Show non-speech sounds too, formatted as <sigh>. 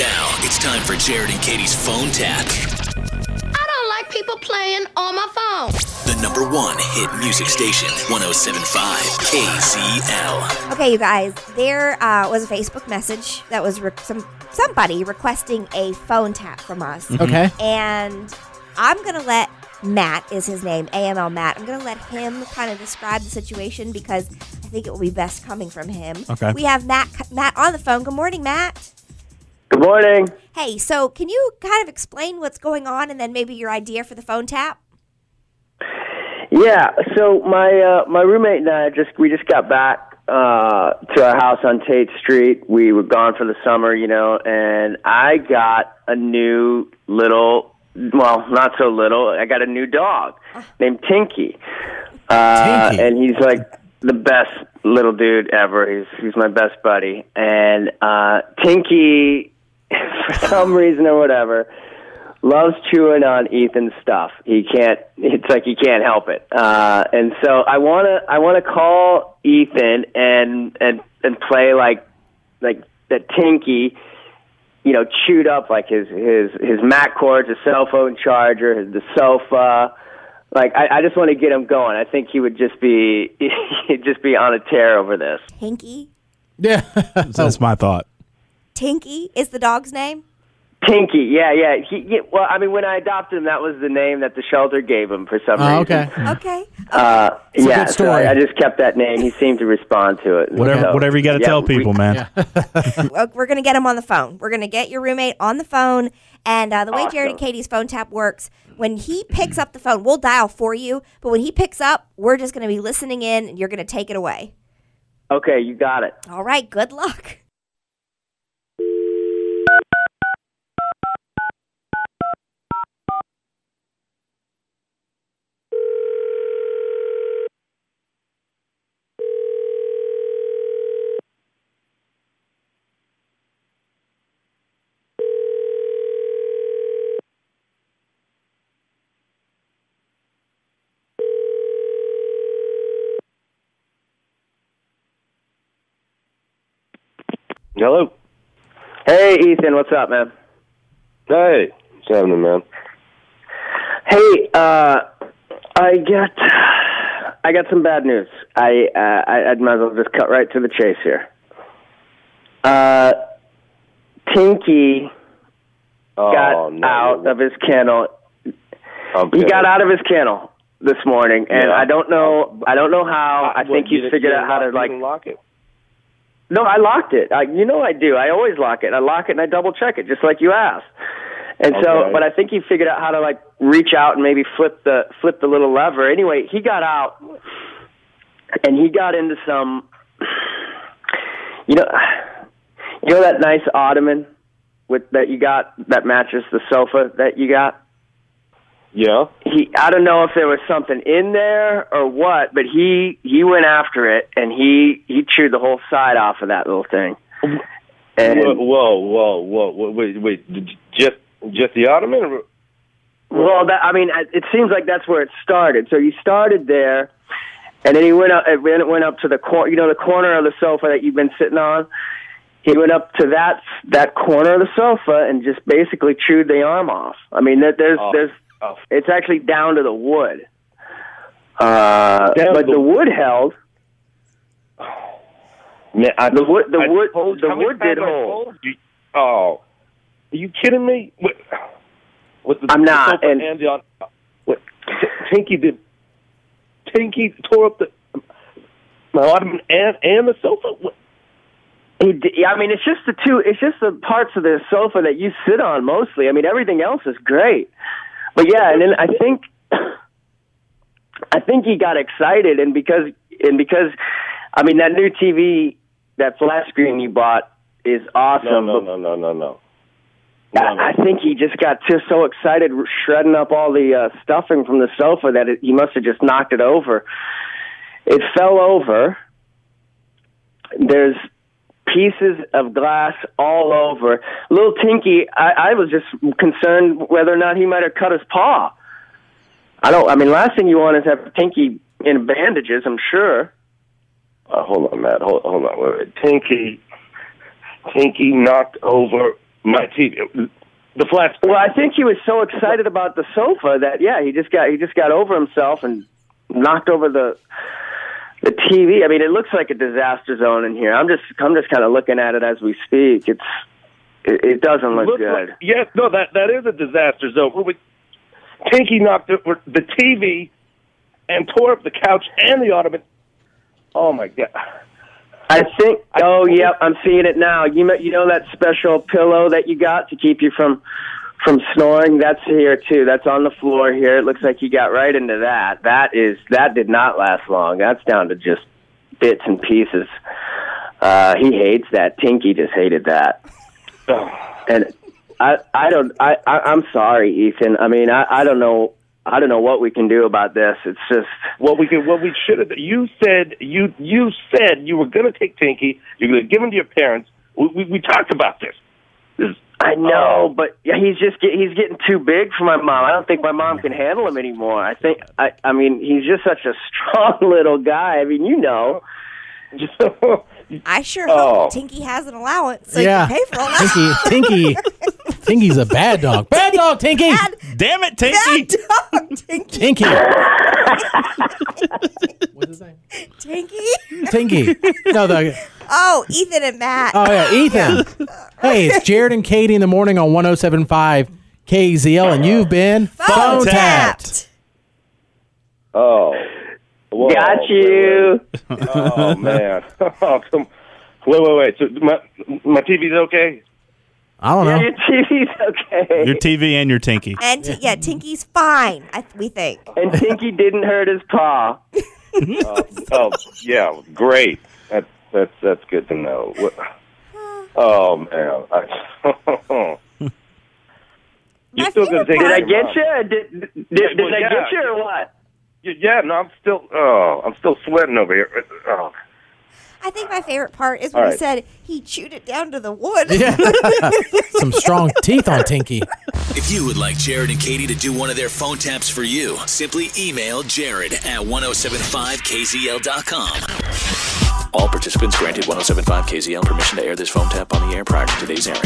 Now it's time for Jared and Katie's phone tap. I don't like people playing on my phone. The number one hit music station, 1075 KZL. Okay, you guys, there uh, was a Facebook message that was re- some somebody requesting a phone tap from us. Okay. And I'm going to let Matt, is his name, AML Matt, I'm going to let him kind of describe the situation because I think it will be best coming from him. Okay. We have Matt, Matt on the phone. Good morning, Matt. Good morning. Hey, so can you kind of explain what's going on and then maybe your idea for the phone tap? Yeah, so my uh, my roommate and I just we just got back uh, to our house on Tate Street. We were gone for the summer, you know, and I got a new little, well, not so little. I got a new dog named Tinky, uh, Tinky? and he's like the best little dude ever. He's he's my best buddy, and uh, Tinky, <laughs> for some reason or whatever loves chewing on Ethan's stuff. He can't. It's like he can't help it. Uh, and so I wanna I wanna call Ethan and and and play like like that Tinky. You know, chewed up like his his his Mac cords, his cell phone charger, his, the sofa. Like I, I just want to get him going. I think he would just be <laughs> he'd just be on a tear over this. Tinky? Yeah. <laughs> That's my thought. Tinky is the dog's name? Tinky, yeah, yeah. He, yeah. Well, I mean, when I adopted him, that was the name that the shelter gave him for some Oh, reason. okay. <laughs> Okay. Uh, a yeah, good so story. I, I just kept that name. He seemed to respond to it. Whatever, So, whatever you got to yeah, tell we- people, man. Uh, <laughs> we're going to get him on the phone. We're going to get your roommate on the phone. And uh, the way Jared and Katie's phone tap works, when he picks up the phone, we'll dial for you. But when he picks up, we're just going to be listening in and you're going to take it away. Okay, you got it. All right. Good luck. Hello. Hey, Ethan, what's up, man? Hey. What's happening, man? Hey, uh, I got, I got some bad news. I, uh, I, I might as well just cut right to the chase here. Uh, Tinky Oh, got no. out of his kennel. I'm He got out of his kennel this morning, and Yeah. I don't know. I don't know how. I think he's figured out how to like lock it. No, I locked it. I, you know I do. I always lock it. I lock it and I double check it, just like you asked. And so, but I think he figured out how to like reach out and maybe flip the flip the little lever. Anyway, he got out and he got into some. You know, you know that nice ottoman with that you got that matches the sofa that you got. Yeah. He, I don't know if there was something in there or what, but he he went after it and he he chewed the whole side off of that little thing. And Whoa, whoa, whoa, whoa, wait, wait, just just the ottoman? Or, Well, that, I mean, it seems like that's where it started. So he started there, and then he went up. and Then it went up to the corner. You know, the corner of the sofa that you've been sitting on. He went up to that that corner of the sofa and just basically chewed the arm off. I mean, there, there's Oh. there's oh, it's actually down to the wood. Uh, but to- the wood held. man, I, The wood, the I wood, told- the wood did hold. you- Oh, are you kidding me? What, with the, I'm not, and- the on, what, Tinky did. Tinky tore up the my ottoman and and the sofa. What, yeah, I mean, it's just the two. It's just the parts of the sofa that you sit on mostly. I mean, everything else is great. But yeah, and then I think, <coughs> I think he got excited, and because and because, I mean, that new TV, that flat screen you bought is awesome. no, no, but no, no, no, no. I, I think he just got just so excited, shredding up all the uh, stuffing from the sofa that it, he must have just knocked it over. It fell over. There's pieces of glass all over. Little Tinky, I, I was just concerned whether or not he might have cut his paw. I don't. I mean, last thing you want is have Tinky in bandages. I'm sure. Uh, hold on, Matt. Hold, hold on. Wait, wait. Tinky, Tinky knocked over my TV. The flat. Well, I think he was so excited about the sofa that yeah, he just got he just got over himself and knocked over the the TV. I mean, it looks like a disaster zone in here. I'm just I'm just kind of looking at it as we speak. It's it, it doesn't look good. like- yes, no, that that is a disaster zone. We- Tinky knocked the, the TV and tore up the couch and the ottoman. Oh my god! I think. Oh, yep, I'm seeing it now. You know, you know that special pillow that you got to keep you from from snoring. That's here too. That's on the floor here. It looks like you got right into that. That is that did not last long. That's down to just bits and pieces. Uh, he hates that. Tinky just hated that. <sighs> And I, I don't. I, I, I'm sorry, Ethan. I mean, I, I don't know. I don't know what we can do about this. It's just. what we could, what we should have. You said you you said you were going to take Tinky. You're going to give him to your parents. We, we, we talked about this. This I know, but yeah, he's just get, he's getting too big for my mom. I don't think my mom can handle him anymore. I think I I mean he's just such a <laughs> strong little guy. I mean, you know. I sure Oh. hope Tinky has an allowance so yeah. you can pay for all that. Tinky, Tinky, <laughs> Tinky's a bad dog. Bad dog, Tinky. Bad, Damn it, Tinky. bad dog, Tinky. Tinky. <laughs> What's his name? Tinky. Tinky. No, the Oh, Ethan and Matt. oh yeah, Ethan. <laughs> Hey, it's Jared and Katie in the morning on 107.5 KZL, and you've been Phone tapped. oh, Whoa, Got you. Oh <laughs> man! <laughs> Oh, come- wait, wait, wait. So my my TV's okay? I don't Yeah, know. your TV's okay. Your TV and your Tinky. And t- yeah, Tinky's fine. I, we think. and Tinky didn't hurt his paw. Oh, oh yeah, great. That's that's that's good to know. What- Oh man! I, <laughs> you still gonna favorite take Did I get mom. you? Did, did, did, Well, I yeah. get you or what? Yeah, no, I'm still. Oh, I'm still sweating over here. Oh. I think my favorite part is when All he said he chewed it down to the wood. Yeah. <laughs> Some strong teeth on Tinky. If you would like Jared and Katie to do one of their phone taps for you, simply email jared at 1075kzl.com. All participants granted 1075 KZL permission to air this phone tap on the air prior to today's airing.